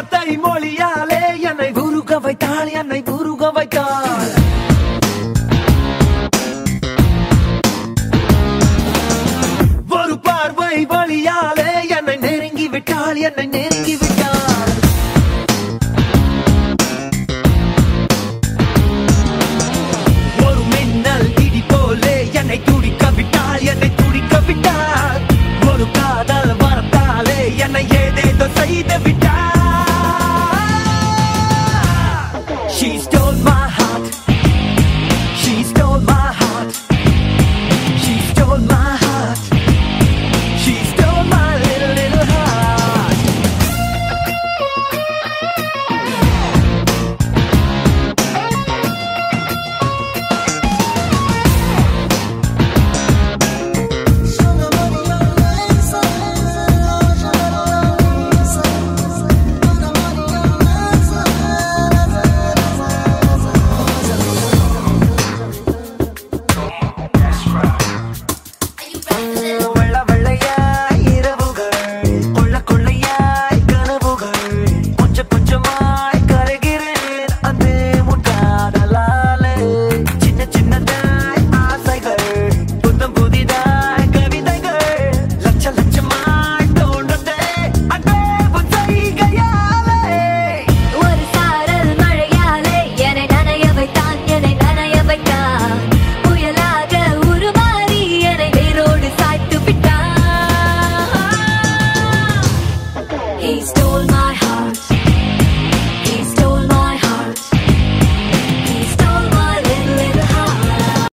வார்த்தை மொழியாலே என்னை உருக வைத்தாள் என்னை உருக வைத்தாள். ஒரு பார்வை வழியாலே என்னை நெருங்கி விட்டாள் என்னை நெருங்கி